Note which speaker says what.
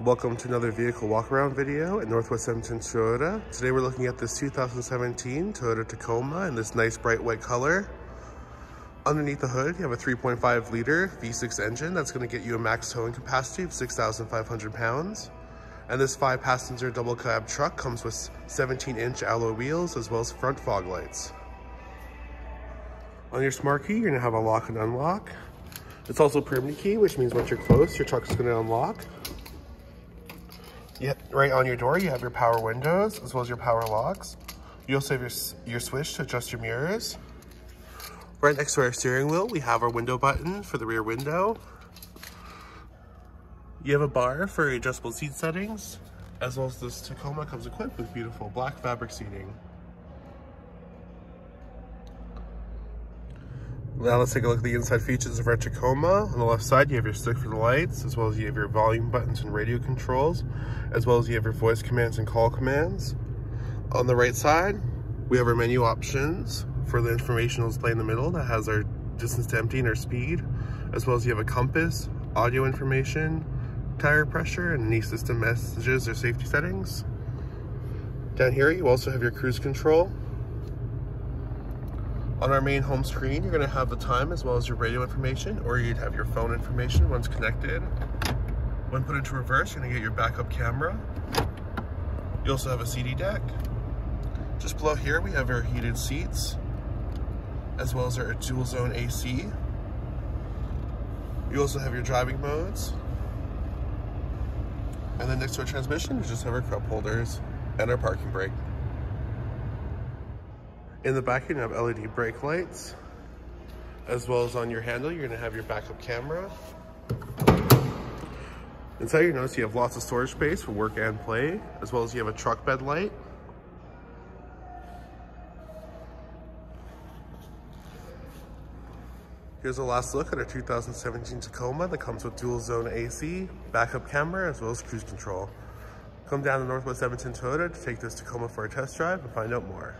Speaker 1: Welcome to another vehicle walk around video at Northwest Edmonton Toyota. Today we're looking at this 2017 Toyota Tacoma in this nice bright white color. Underneath the hood, you have a 3.5 liter V6 engine that's gonna get you a max towing capacity of 6,500 pounds. And this five passenger double cab truck comes with 17 inch alloy wheels as well as front fog lights. On your smart key, you're gonna have a lock and unlock. It's also a permanent key, which means once you're close, your truck is gonna unlock. Yep, right on your door, you have your power windows as well as your power locks. You also have your, your switch to adjust your mirrors. Right next to our steering wheel, we have our window button for the rear window. You have a bar for adjustable seat settings, as well as this Tacoma comes equipped with beautiful black fabric seating. Now let's take a look at the inside features of our Tacoma. On the left side, you have your stick for the lights, as well as you have your volume buttons and radio controls, as well as you have your voice commands and call commands. On the right side, we have our menu options for the informational display in the middle that has our distance to empty and our speed, as well as you have a compass, audio information, tire pressure, and any system messages or safety settings. Down here, you also have your cruise control, on our main home screen, you're gonna have the time as well as your radio information, or you'd have your phone information once connected. When put into reverse, you're gonna get your backup camera. You also have a CD deck. Just below here, we have our heated seats, as well as our dual zone AC. You also have your driving modes. And then next to our transmission, you just have our cup holders and our parking brake. In the back, you're gonna have LED brake lights, as well as on your handle, you're gonna have your backup camera. Inside, you notice you have lots of storage space for work and play, as well as you have a truck bed light. Here's a last look at our 2017 Tacoma that comes with dual zone AC, backup camera, as well as cruise control. Come down to Northwest Edmonton Toyota to take this Tacoma for a test drive and find out more.